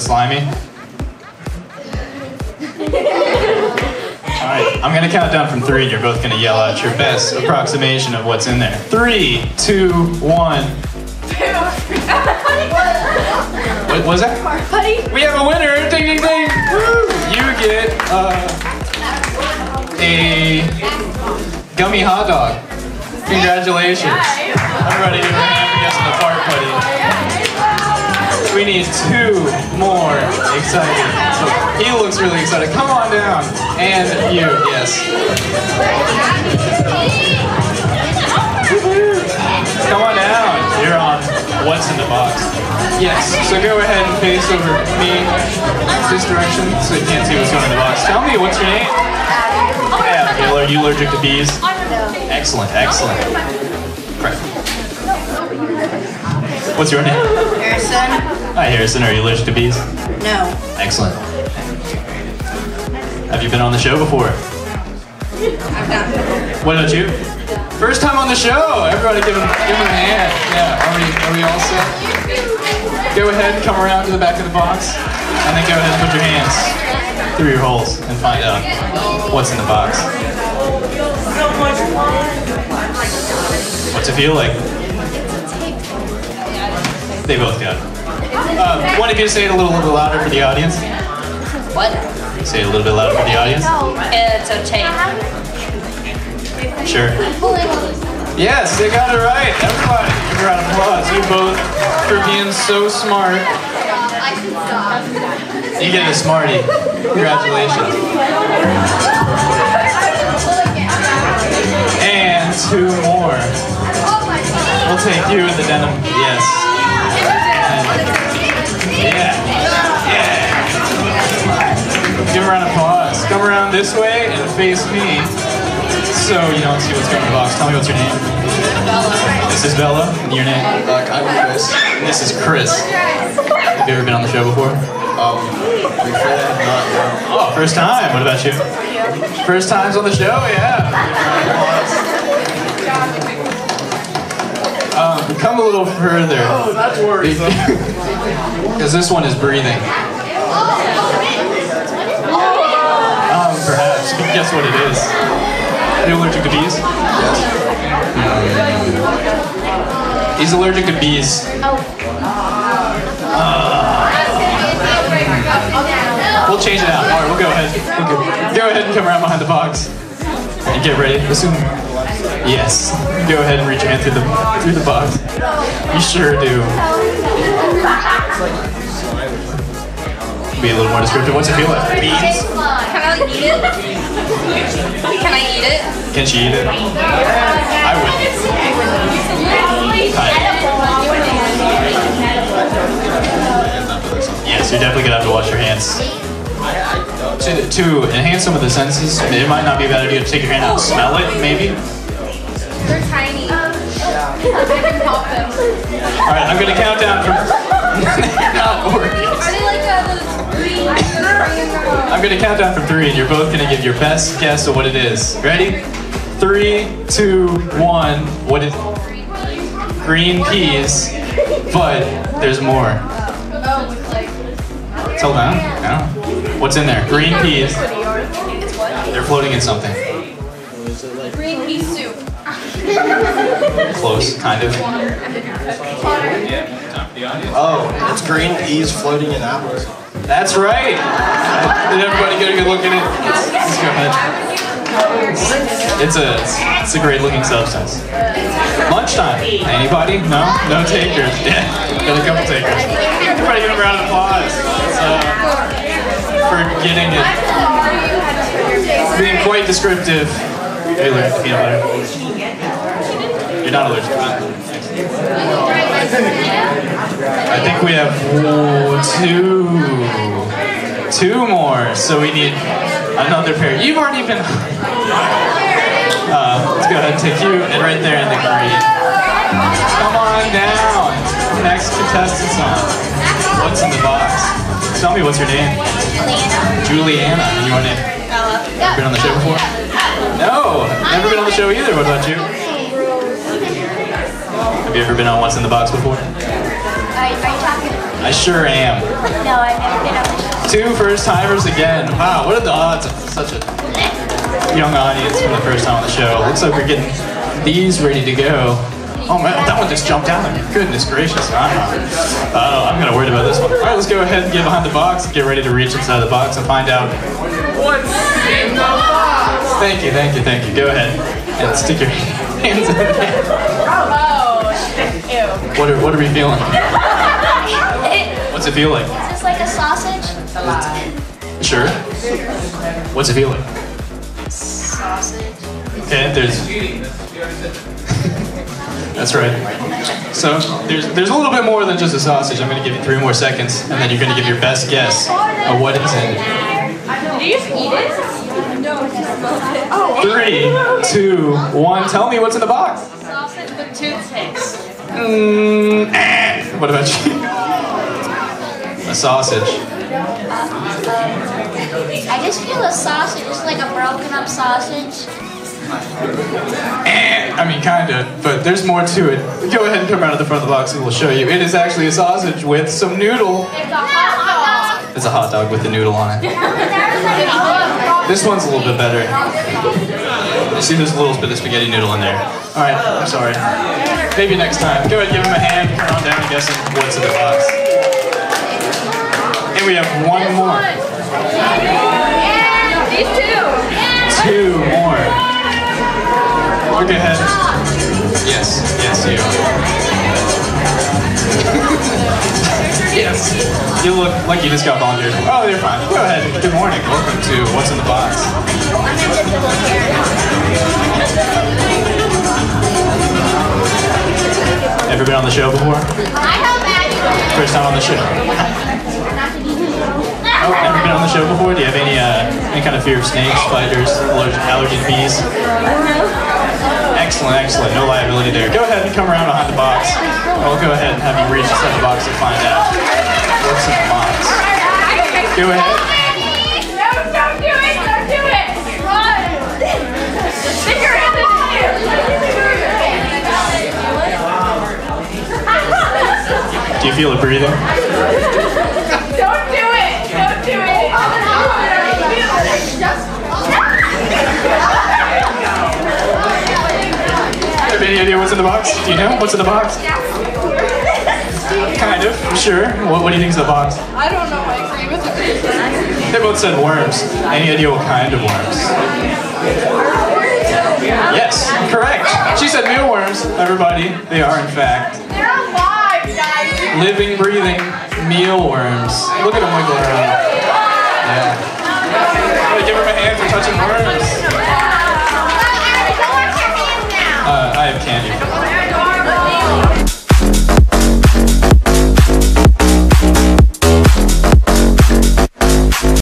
something slimy? Alright, I'm gonna count down from three and you're both gonna yell out your best approximation of what's in there. Three, two, one. What was that? Putty. We have a winner! Ding ding ding! Woo! You get uh, a gummy hot dog. Congratulations. Everybody give a hand for guessing the fart putty. We need two more excited. So he looks really excited. Come on down. And you, yes. Come on down. You're on What's in the Box. Yes. So go ahead and face over me this direction so you can't see what's going in the box. Tell me, what's your name? Abigail, are you allergic to bees? Excellent, excellent. Correct. What's your name? Harrison. Hi, Harrison. Are you allergic to bees? No. Excellent. Have you been on the show before? I've not. What about you? First time on the show. Everybody give him, give him a hand. Yeah. Are we, are we all set? Go ahead and come around to the back of the box, and then go ahead and put your hands through your holes and find out what's in the box. What's it feel like? They both got it. Uh, one of you say it a little, little louder for the audience. What? Say it a little bit louder for the audience. No, it's tape. Sure. Yes, they got it right. Everybody, give a round of applause. You both for being so smart. I can stop. You get a smartie. Congratulations. And two more. We'll take you in the denim. Yes. This way and face me so you don't see what's going in the box. Tell me what's your name. This is Bella. And your name? Uh, I'm Chris. And this is Chris. Have you ever been on the show before? Um, before not now. Oh, first time. What about you? First times on the show? Yeah. Um, come a little further. Oh, that's worrisome. Because this one is breathing. Um, perhaps. Guess what it is? Are you allergic to bees? Yes. He's allergic to bees. Oh. Uh, we'll change it out. All right, we'll go ahead. We'll go, go ahead and come around behind the box and get ready. Assume. Yes. Go ahead and reach your hand through the through the box. You sure do. Be a little more descriptive. What's it feel like? Beans? Can I eat it? Can I eat it? Can she eat it? I would. Yes, you're definitely gonna have to wash your hands. To, to enhance some of the senses, it might not be a bad idea to take your hand out and smell it, maybe. They're tiny. I can pop them. All right, I'm gonna count down from. not working. Are they like uh, those green? I'm gonna count down from three, and you're both gonna give your best guess of what it is. Ready? Three, two, one. What is? Green peas, but there's more. Oh, with. Tell them. No. What's in there? Green peas. They're floating in something. Green pea soup. Close, kind of. Oh, it's green peas floating in apples. That's right. Did everybody get a good look at it? Let's, go ahead. It's a it's a great looking substance. Lunchtime. Anybody? No? No takers. Yeah. Got a couple takers. Everybody give a round of applause. Uh, for getting it. Being quite descriptive. Are you allergic peanut butter? You're not allergic. I think we have two, two more. So we need another pair. You've already been. Uh, let's go ahead and take you, and right there in the green. Come on down. Next contestant's on. What's in the box? Tell me what's your name. Juliana. And your name? Bella. Been on the show before? No, never been on the show either. What about you? Have you ever been on What's in the Box before? Are, are you talking? I sure am. No, I've never been on the show. Two first timers again. Wow, what are the odds of such a young audience for the first time on the show? Looks like we're getting these ready to go. Oh man, that one just jumped down there. Goodness gracious. I'm, uh, I'm gonna worried about this one. All right, let's go ahead and get behind the box, get ready to reach inside the box and find out what's in the box. Thank you, thank you, thank you. Go ahead and stick your hands in there. Ew. What are, what are we feeling? What's it feel like? Is this like a sausage? Sure. What's it feel like? Sausage. Okay, there's. That's right. So there's there's a little bit more than just a sausage. I'm gonna give you three more seconds, and then you're gonna give your best guess of what it's in. Did you just eat it? No. Oh. Three, two, one. Tell me what's in the box. Sausage with toothpicks. Eh. What about you? A sausage. I just feel a sausage is like a broken up sausage. Eh. I mean, kind of, but there's more to it. Go ahead and come out of the front of the box, and we'll show you. It is actually a sausage with some noodle. It's a hot It's a hot dog with the noodle on it. This one's a little bit better. You see there's a little bit of spaghetti noodle in there. Alright, I'm sorry. Maybe next time. Go ahead, give him a hand, turn on down and guess what's in the box. And we have one more. These two. Two more. Look ahead. Yes, yes, you. You look like you just got volunteered. Oh, you're fine. Go ahead. Good morning. Welcome to What's in the Box. Ever been on the show before? I have. First time on the show. Oh, never been on the show before? Do you have any uh, any kind of fear of snakes, spiders, allergic, allergy to bees? Excellent, excellent. No liability there. Go ahead and come around behind the box. I'll go ahead and have you reach inside the box and find out what's in the box. Go ahead. No, don't do it! Don't do it! Run! Stick your hand Do you feel it breathing? In the box? Do you know what's in the box? Kind of, sure. What, what do you think's in the box? I don't know. I agree with you. They both said worms. Any idea what kind of worms? Yes, correct. She said mealworms. Everybody, they are in fact They're alive, guys. living, breathing mealworms. Look at them wiggle around.